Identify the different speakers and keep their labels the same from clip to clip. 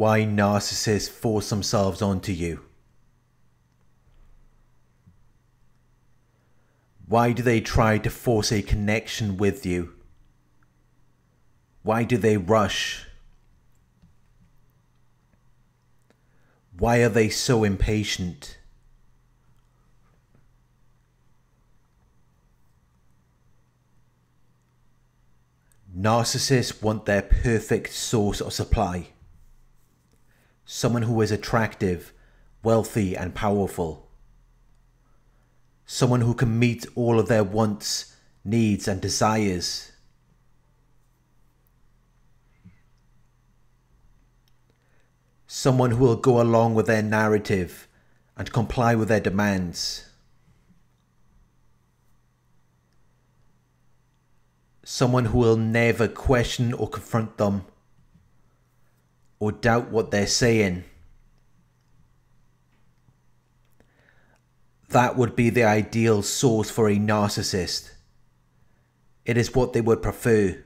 Speaker 1: why narcissists force themselves onto you. Why do they try to force a connection with you? Why do they rush? Why are they so impatient? Narcissists want their perfect source of supply. Someone who is attractive, wealthy, and powerful. Someone who can meet all of their wants, needs, and desires. Someone who will go along with their narrative and comply with their demands. someone who will never question or confront them or doubt what they're saying. That would be the ideal source for a narcissist. It is what they would prefer.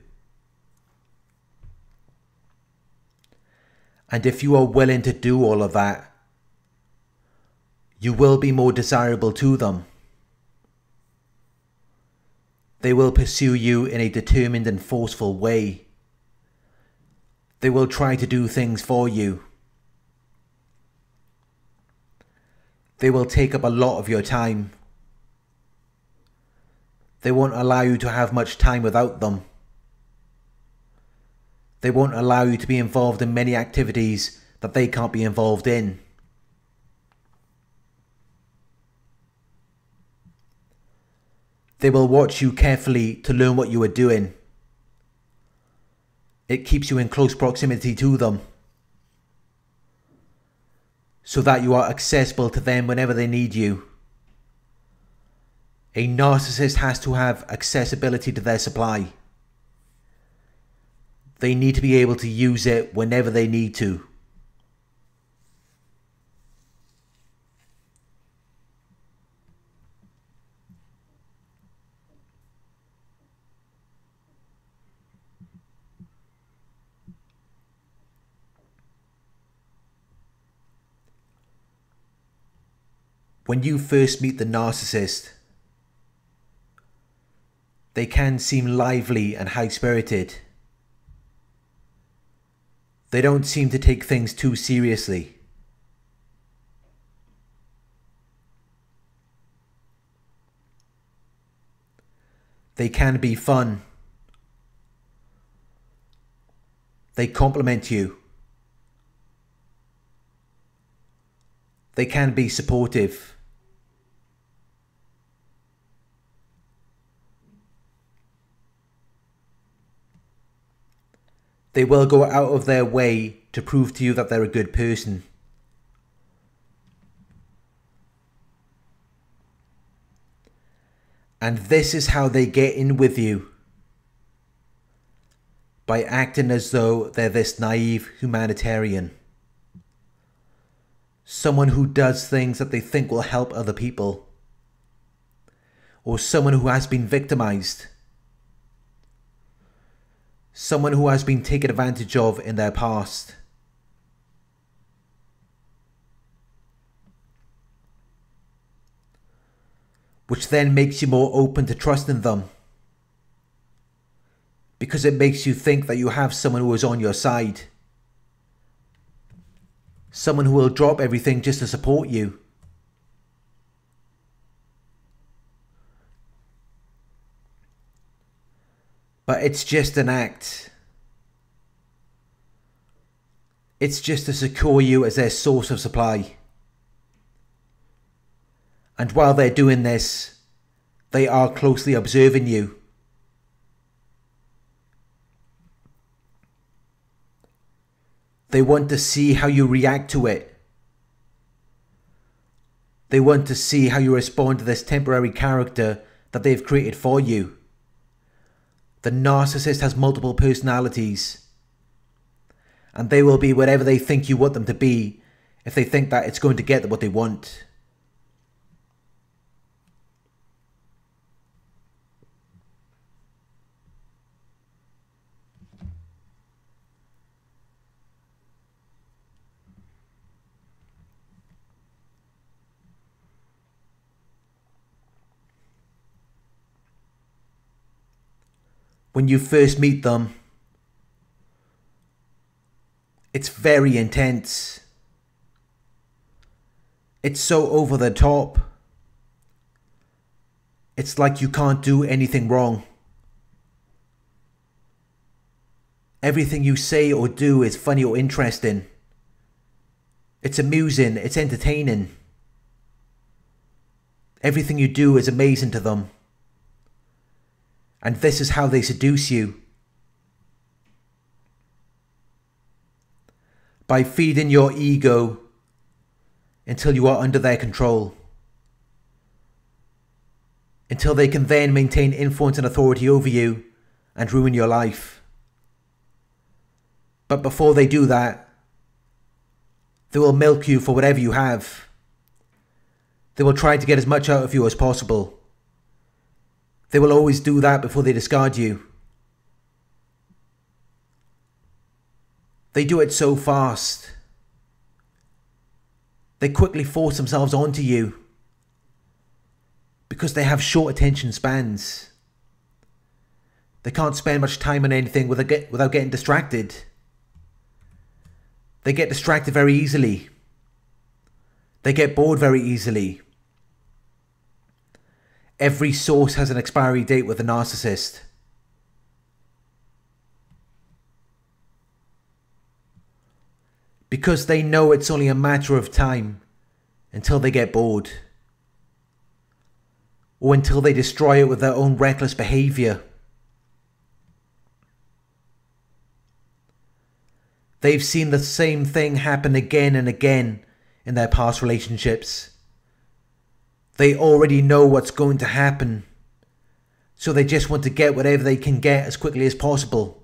Speaker 1: And if you are willing to do all of that, you will be more desirable to them. They will pursue you in a determined and forceful way. They will try to do things for you. They will take up a lot of your time. They won't allow you to have much time without them. They won't allow you to be involved in many activities that they can't be involved in. They will watch you carefully to learn what you are doing. It keeps you in close proximity to them so that you are accessible to them whenever they need you. A narcissist has to have accessibility to their supply. They need to be able to use it whenever they need to. When you first meet the narcissist, they can seem lively and high spirited. They don't seem to take things too seriously. They can be fun. They compliment you. They can be supportive. They will go out of their way to prove to you that they're a good person. And this is how they get in with you. By acting as though they're this naive humanitarian. Someone who does things that they think will help other people. Or someone who has been victimized someone who has been taken advantage of in their past. Which then makes you more open to trusting them. Because it makes you think that you have someone who is on your side. Someone who will drop everything just to support you. But it's just an act. It's just to secure you as their source of supply. And while they're doing this, they are closely observing you. They want to see how you react to it. They want to see how you respond to this temporary character that they've created for you. The narcissist has multiple personalities. And they will be whatever they think you want them to be if they think that it's going to get what they want. When you first meet them, it's very intense. It's so over the top. It's like you can't do anything wrong. Everything you say or do is funny or interesting. It's amusing, it's entertaining. Everything you do is amazing to them. And this is how they seduce you. By feeding your ego until you are under their control. Until they can then maintain influence and authority over you and ruin your life. But before they do that, they will milk you for whatever you have. They will try to get as much out of you as possible. They will always do that before they discard you. They do it so fast. They quickly force themselves onto you because they have short attention spans. They can't spend much time on anything without getting distracted. They get distracted very easily. They get bored very easily. Every source has an expiry date with a narcissist. Because they know it's only a matter of time until they get bored. Or until they destroy it with their own reckless behaviour. They've seen the same thing happen again and again in their past relationships. They already know what's going to happen, so they just want to get whatever they can get as quickly as possible.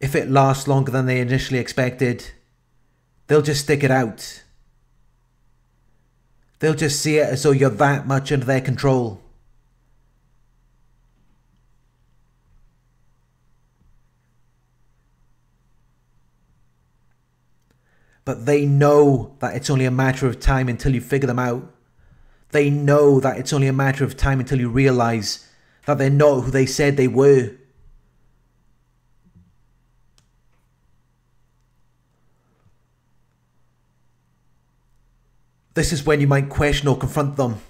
Speaker 1: If it lasts longer than they initially expected, they'll just stick it out. They'll just see it as though you're that much under their control. But they know that it's only a matter of time until you figure them out. They know that it's only a matter of time until you realize that they're not who they said they were. This is when you might question or confront them.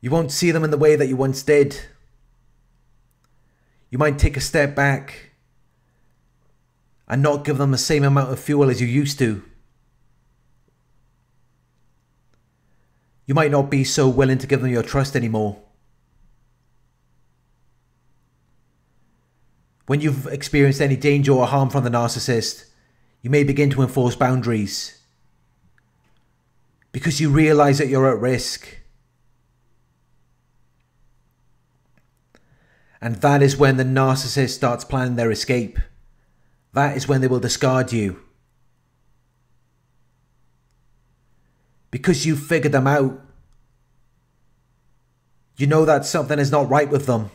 Speaker 1: You won't see them in the way that you once did. You might take a step back and not give them the same amount of fuel as you used to. You might not be so willing to give them your trust anymore. When you've experienced any danger or harm from the narcissist, you may begin to enforce boundaries. Because you realize that you're at risk. And that is when the narcissist starts planning their escape that is when they will discard you. Because you figured them out. You know that something is not right with them.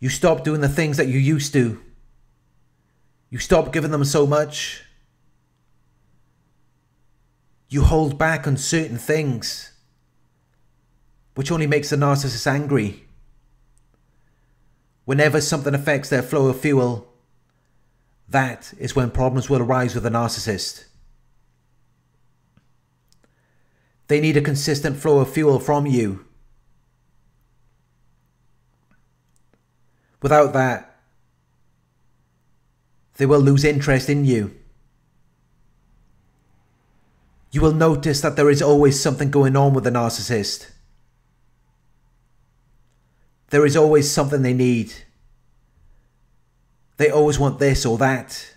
Speaker 1: You stop doing the things that you used to. You stop giving them so much. You hold back on certain things, which only makes the narcissist angry. Whenever something affects their flow of fuel, that is when problems will arise with a narcissist. They need a consistent flow of fuel from you. Without that, they will lose interest in you. You will notice that there is always something going on with the narcissist. There is always something they need. They always want this or that.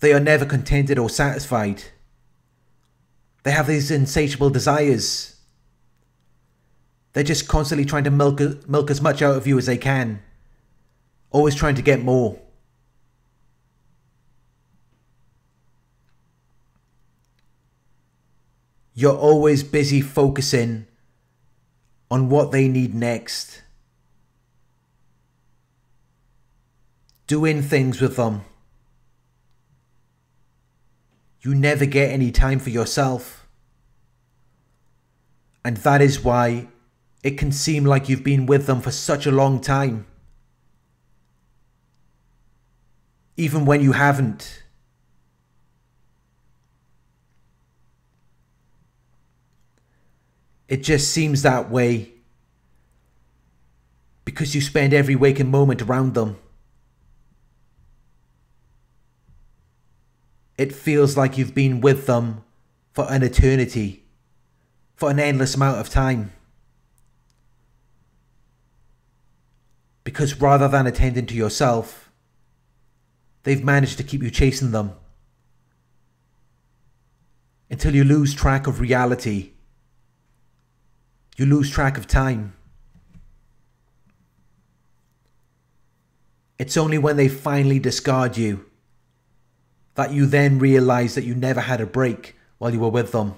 Speaker 1: They are never contented or satisfied. They have these insatiable desires. They're just constantly trying to milk, milk as much out of you as they can. Always trying to get more. You're always busy focusing on what they need next. Doing things with them. You never get any time for yourself. And that is why it can seem like you've been with them for such a long time. Even when you haven't. It just seems that way because you spend every waking moment around them. It feels like you've been with them for an eternity, for an endless amount of time. Because rather than attending to yourself, they've managed to keep you chasing them until you lose track of reality. You lose track of time. It's only when they finally discard you that you then realize that you never had a break while you were with them.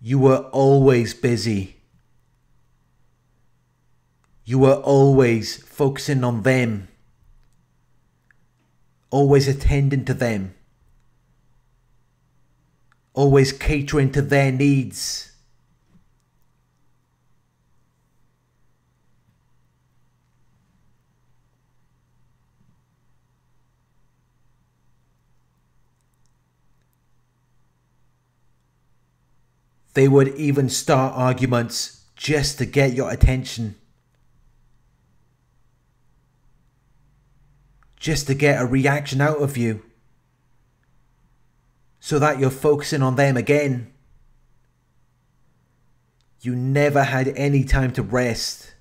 Speaker 1: You were always busy. You were always focusing on them, always attending to them, always catering to their needs. They would even start arguments just to get your attention. Just to get a reaction out of you. So that you're focusing on them again. You never had any time to rest.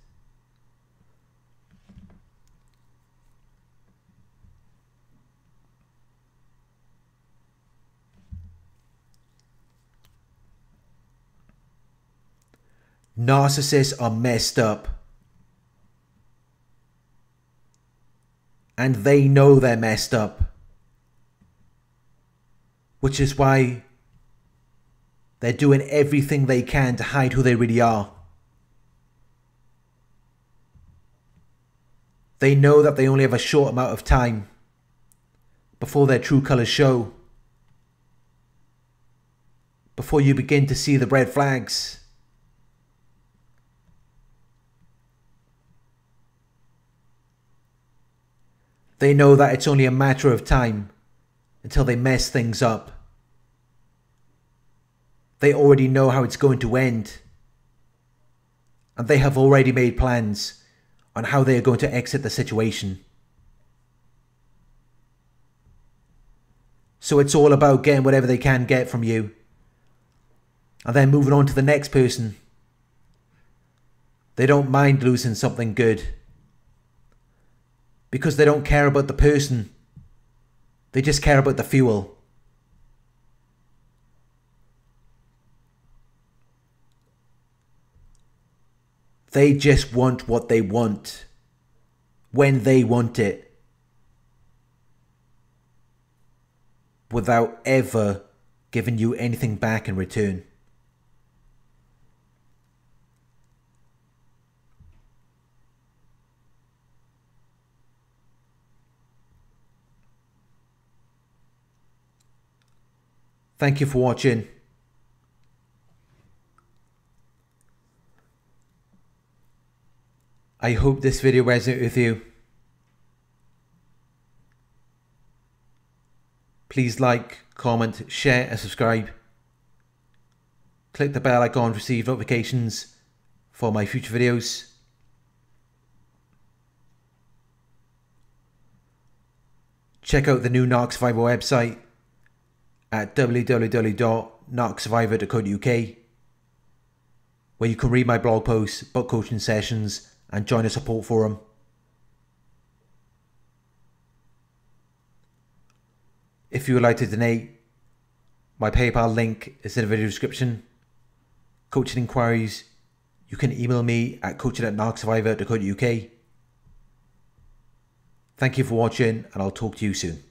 Speaker 1: Narcissists are messed up. And they know they're messed up. Which is why they're doing everything they can to hide who they really are. They know that they only have a short amount of time before their true colours show. Before you begin to see the red flags. They know that it's only a matter of time until they mess things up. They already know how it's going to end. And they have already made plans on how they are going to exit the situation. So it's all about getting whatever they can get from you. And then moving on to the next person. They don't mind losing something good because they don't care about the person. They just care about the fuel. They just want what they want when they want it without ever giving you anything back in return. Thank you for watching. I hope this video resonated with you. Please like, comment, share and subscribe. Click the bell icon to receive notifications for my future videos. Check out the new Narc Survivor website at www.narcsurvivor.co.uk where you can read my blog posts, book coaching sessions and join a support forum. If you would like to donate, my PayPal link is in the video description. Coaching inquiries, you can email me at coaching at narcsurvivor.co.uk. Thank you for watching and I'll talk to you soon.